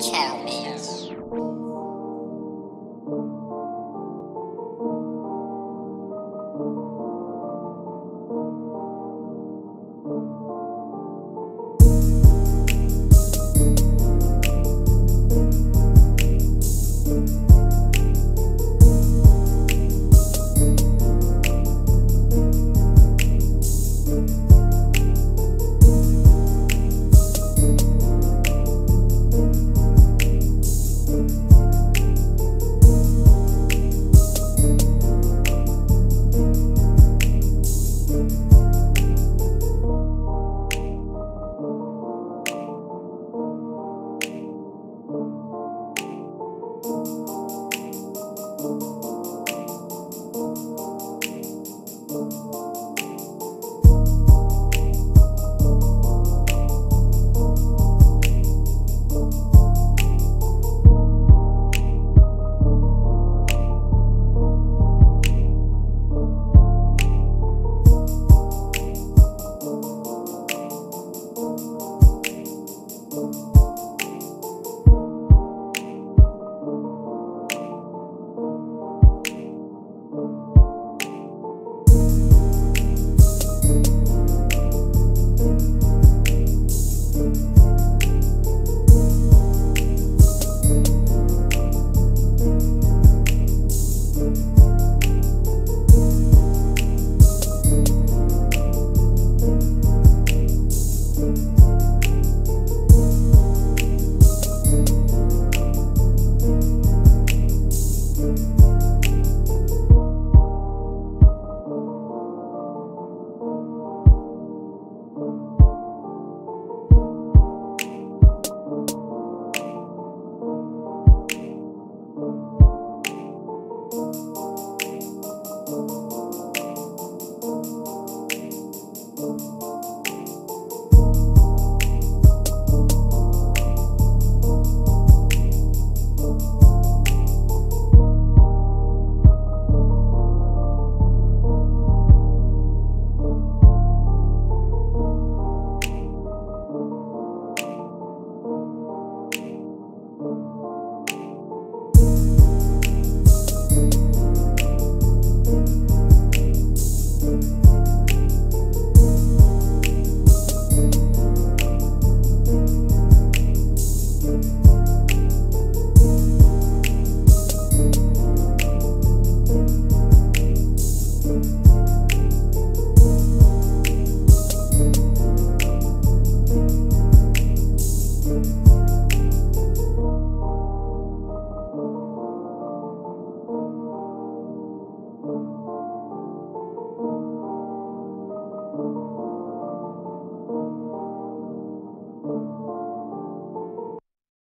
Ciao.